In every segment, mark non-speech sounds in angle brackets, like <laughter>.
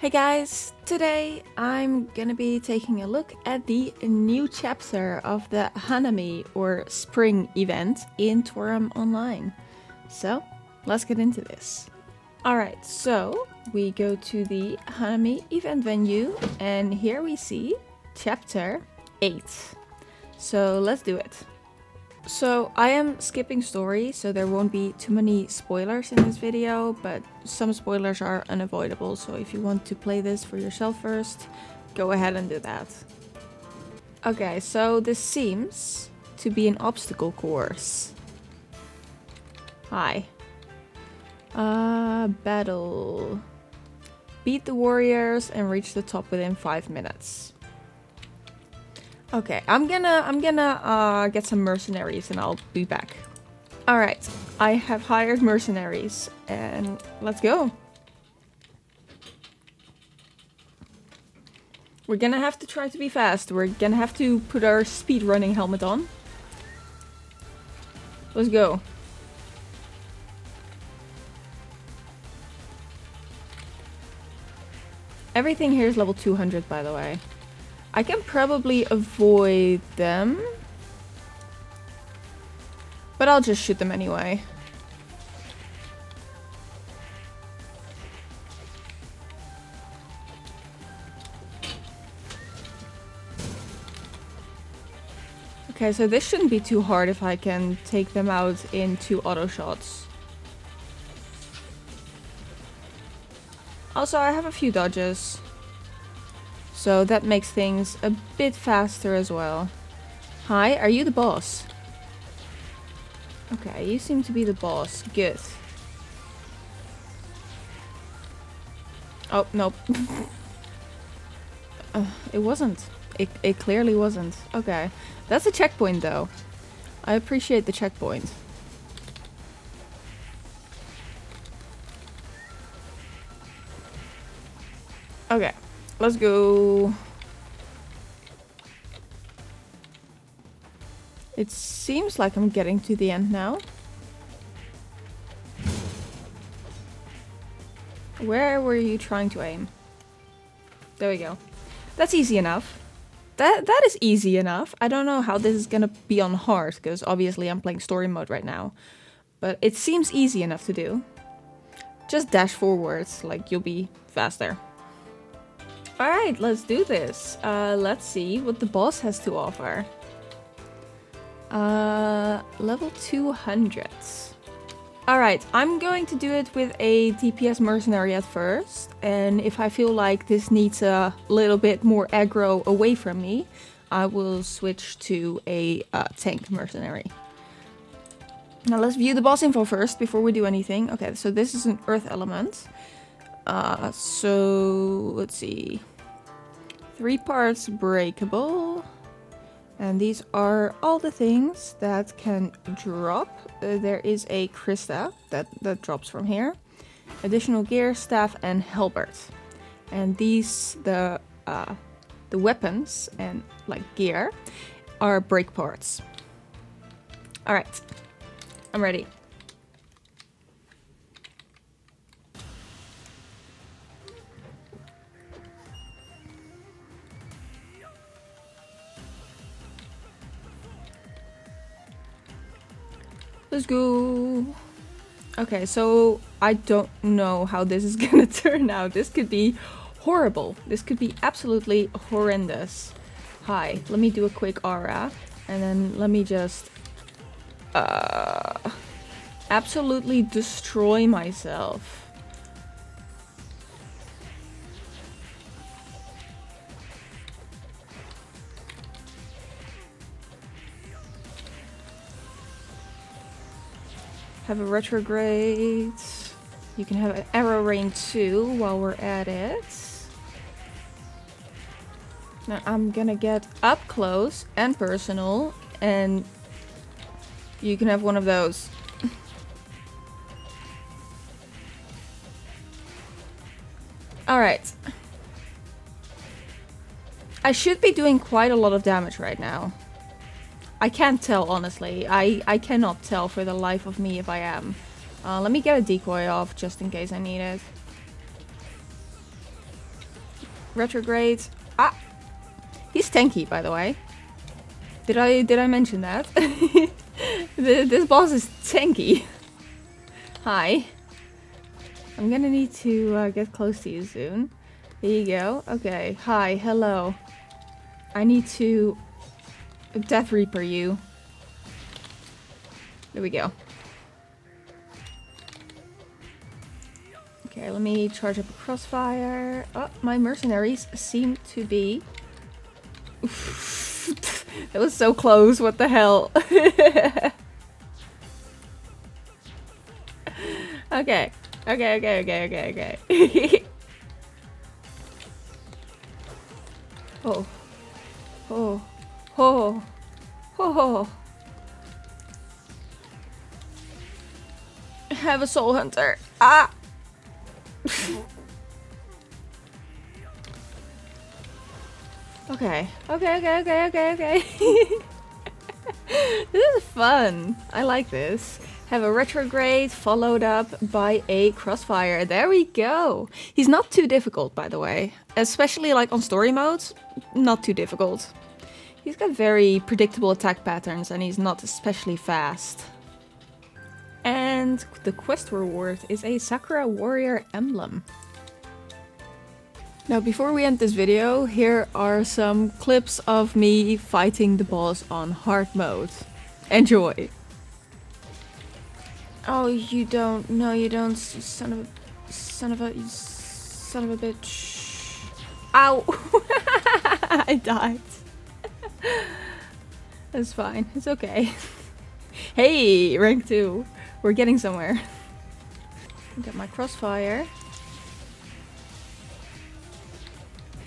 Hey guys, today I'm gonna be taking a look at the new chapter of the Hanami or Spring event in Toram Online. So, let's get into this. Alright, so we go to the Hanami event venue and here we see chapter 8. So let's do it. So I am skipping story, so there won't be too many spoilers in this video, but some spoilers are unavoidable, so if you want to play this for yourself first, go ahead and do that. Okay, so this seems to be an obstacle course. Hi. Uh, battle. Beat the warriors and reach the top within 5 minutes. Okay, I'm gonna I'm gonna uh, get some mercenaries and I'll be back. All right, I have hired mercenaries and let's go. We're gonna have to try to be fast. We're gonna have to put our speed running helmet on. Let's go. Everything here is level 200 by the way. I can probably avoid them. But I'll just shoot them anyway. Okay, so this shouldn't be too hard if I can take them out in two auto shots. Also, I have a few dodges. So that makes things a bit faster as well. Hi, are you the boss? Okay, you seem to be the boss. Good. Oh, nope. <laughs> uh, it wasn't. It, it clearly wasn't. Okay. That's a checkpoint though. I appreciate the checkpoint. Okay. Let's go. It seems like I'm getting to the end now. Where were you trying to aim? There we go. That's easy enough. That That is easy enough. I don't know how this is gonna be on hard, because obviously I'm playing story mode right now. But it seems easy enough to do. Just dash forwards, like you'll be faster. Alright, let's do this. Uh, let's see what the boss has to offer. Uh, level 200. Alright, I'm going to do it with a DPS mercenary at first. And if I feel like this needs a little bit more aggro away from me, I will switch to a uh, tank mercenary. Now let's view the boss info first before we do anything. Okay, so this is an earth element. Uh, so let's see. Three parts breakable. And these are all the things that can drop. Uh, there is a Crysta that, that drops from here. Additional gear, staff, and halberd. And these, the uh, the weapons and like gear, are break parts. Alright, I'm ready. Let's go. Okay, so I don't know how this is <laughs> gonna turn out. This could be horrible. This could be absolutely horrendous. Hi, let me do a quick aura. And then let me just... Uh, absolutely destroy myself. Have a retrograde. You can have an arrow rain too while we're at it. Now I'm gonna get up close and personal and you can have one of those. <laughs> Alright. I should be doing quite a lot of damage right now. I can't tell, honestly. I, I cannot tell for the life of me if I am. Uh, let me get a decoy off just in case I need it. retrograde. Ah! He's tanky, by the way. Did I did I mention that? <laughs> this boss is tanky. Hi. I'm gonna need to uh, get close to you soon. There you go. Okay. Hi. Hello. I need to Death Reaper you. There we go. Okay, let me charge up a crossfire. Oh, my mercenaries seem to be... <laughs> that was so close, what the hell? <laughs> okay. Okay, okay, okay, okay, okay. <laughs> oh. Oh. Oh. Oh. Have a soul hunter. Ah! okay. Okay, okay, okay, okay, okay. <laughs> this is fun. I like this. Have a retrograde followed up by a crossfire. There we go. He's not too difficult, by the way. Especially like on story modes, not too difficult. He's got very predictable attack patterns and he's not especially fast. And the quest reward is a Sakura Warrior emblem. Now before we end this video, here are some clips of me fighting the boss on hard mode. Enjoy! Oh, you don't. No, you don't, son of a... Son of a... Son of a bitch. Ow! <laughs> I died. <laughs> That's fine. It's okay. <laughs> hey, rank 2. We're getting somewhere. <laughs> Got my crossfire.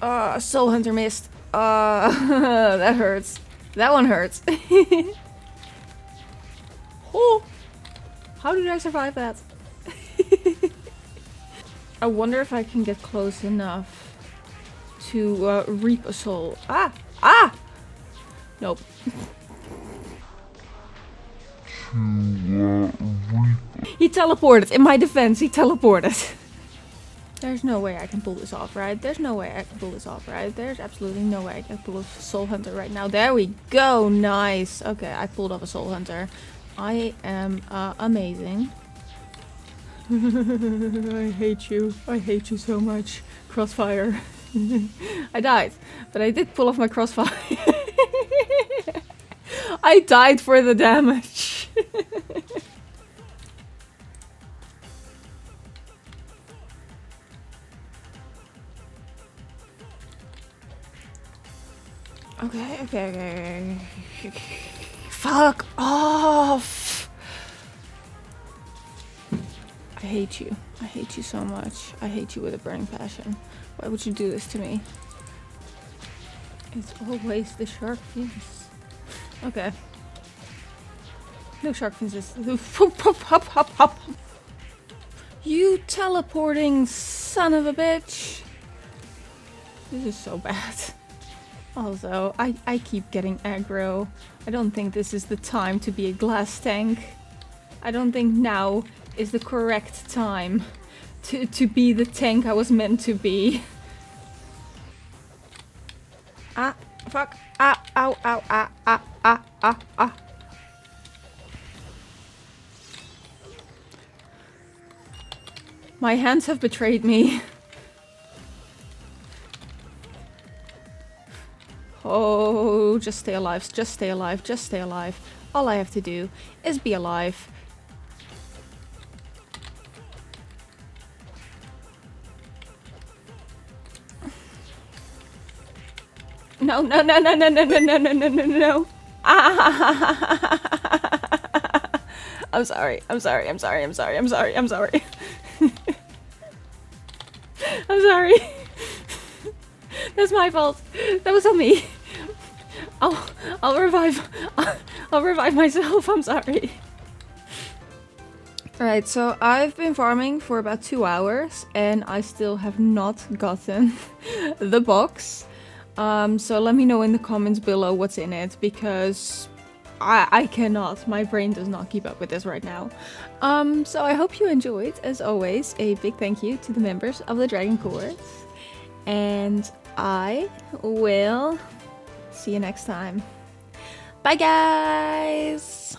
Ah, uh, Soul Hunter missed. Uh, that hurts. That one hurts. oh! How did I survive that? I wonder if I can get close enough to uh, reap a soul. Ah! Ah! Nope. he teleported. In my defense, he teleported. There's no way I can pull this off, right? There's no way I can pull this off, right? There's absolutely no way I can pull a Soul Hunter right now. There we go. Nice. Okay, I pulled off a Soul Hunter. I am uh, amazing. <laughs> I hate you. I hate you so much. Crossfire. <laughs> I died, but I did pull off my crossfire. <laughs> I died for the damage. <laughs> okay, okay, okay. Fuck off! I hate you. I hate you so much. I hate you with a burning passion. Why would you do this to me? It's always the shark fins. Okay. No shark fins. hop, hop, hop, You teleporting son of a bitch. This is so bad. <laughs> Also, I, I keep getting aggro. I don't think this is the time to be a glass tank. I don't think now is the correct time to, to be the tank I was meant to be. Ah, fuck. Ah, ow, ow, ah, ah, My hands have betrayed me. Oh, just stay alive, just stay alive, just stay alive. All I have to do is be alive. No, no, no, no, no, no, no, no, no, no, no, no. I'm sorry. I'm sorry. I'm sorry. I'm sorry. I'm sorry. I'm sorry. I'm sorry. <laughs> That's my fault. That was on me. I'll I'll revive I'll, revive myself. I'm sorry. Alright, so I've been farming for about two hours and I still have not gotten <laughs> the box. Um, so let me know in the comments below what's in it because I, I cannot. My brain does not keep up with this right now. Um, so I hope you enjoyed. As always, a big thank you to the members of the Dragon Court. And I will see you next time. Bye, guys!